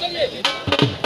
चाहिए